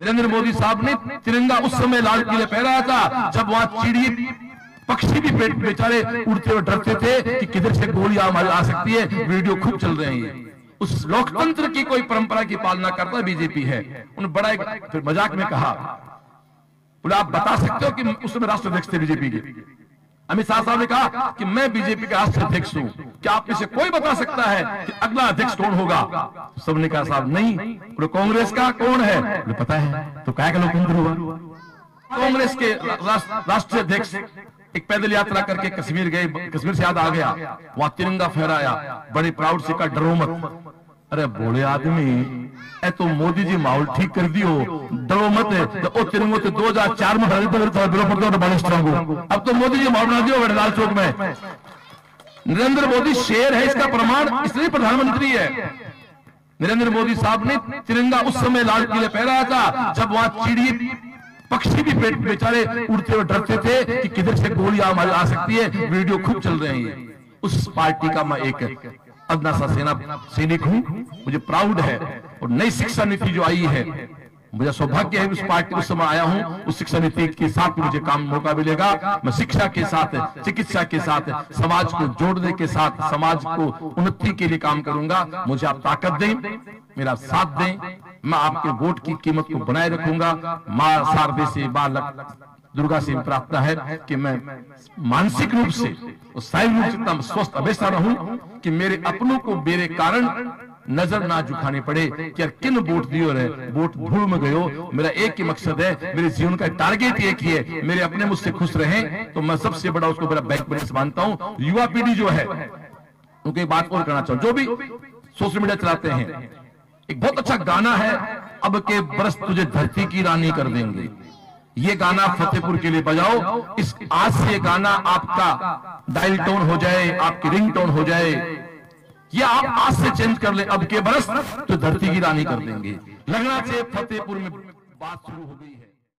नरेंद्र मोदी साहब ने तिरंगा उस समय लाल किले फहराया था, जब वहाँ चिड़ी पक्षी भी बेचारे उड़ते हुए डरते थे कि किधर से गोलियाँ हमारी आ सकती है। वीडियो खूब चल रहे हैं उस लोकतंत्र की कोई परंपरा की पालना करता बीजेपी है। उन्होंने बड़ा एक फिर मज़ाक में कहा, बोले, आप बता सकते हो कि उस समय राष्ट्राध्यक्ष थे बीजेपी के? अमित शाह साहब ने कहा कि मैं बीजेपी का राष्ट्रीय अध्यक्ष हूँ। क्या आप में से कोई बता सकता है कि अगला अध्यक्ष कौन होगा? सबने कहा, साहब, नहीं, बोले, कांग्रेस का कौन है? बोले, पता है तो क्या का लोकतंत्र हुआ कांग्रेस के राष्ट्रीय अध्यक्ष एक पैदल यात्रा करके कश्मीर गए, कश्मीर से याद आ गया, वहाँ तिरंगा फहराया, बड़े प्राउड से कहा, डरो मत। अरे, बोले आदमी ए तो मोदी जी माहौल ठीक कर दियो, डरो मत तो ओ तिरंगो तो 2004 में तो है बड़े स्ट्रांग अब तो मोदी जी माहौल बना दियो लाल चौक में। नरेंद्र मोदी शेर है, इसका प्रमाण इसलिए प्रधानमंत्री है। नरेंद्र मोदी साहब ने तिरंगा उस समय लाल किले फहराया था, जब वहाँ चिड़ी पक्षी भी पेट बेचारे उड़ते हुए डरते थे कि किधर से हमारी आ सकती है। वीडियो खूब चल रहे हैं। उस पार्टी का मैं एक अदना सा सेना सैनिक हूँ। मुझे प्राउड है और नई शिक्षा नीति जो आई है मुझे सौभाग्य है उस पार्टी उस समय आया हूँ। उस शिक्षा नीति के साथ मुझे काम मौका मिलेगा। मैं शिक्षा के साथ, चिकित्सा के साथ, समाज को जोड़ने के साथ, समाज को उन्नति के लिए काम करूँगा। मुझे आप ताकत दें, मेरा साथ दें। मैं आपके वोट की कीमत को बनाए रखूँगा। माँ शारदे से बालक दुर्गा से प्रार्थना है कि मैं मानसिक रूप से और शारीरिक रूप से स्वस्थ हमेशा रहूँ कि मेरे अपनों को मेरे कारण नज़र ना झुकाने पड़े कि किन वोट दियो रे वोट धूल में गयो मेरा एक ही मकसद है, मेरे जीवन का टारगेट एक ही है। मेरे अपने मुझसे खुश रहे तो मैं सबसे बड़ा उसको मेरा बैक बैलेंस मानता हूँ। युवा पीढ़ी जो है, उनको एक बात और कहना चाहूँ। जो भी सोशल मीडिया चलाते हैं, एक बहुत अच्छा गाना है, अब के बरस तुझे धरती की रानी कर देंगे। ये गाना फतेहपुर के लिए बजाओ। इस आज से गाना आपका डायल टोन हो जाए, आपकी रिंग टोन हो जाए ये आप आज से चेंज कर ले, अब के बरस तो धरती की रानी कर देंगे। लगना चाहिए फतेहपुर में बात शुरू हो गई है।